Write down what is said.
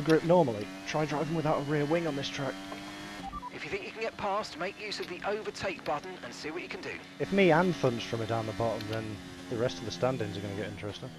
grip normally. Try driving without a rear wing on this track. If you think you can get past, make use of the overtake button and see what you can do. If me and Thunstrom are down the bottom, then the rest of the standings are going to get interesting.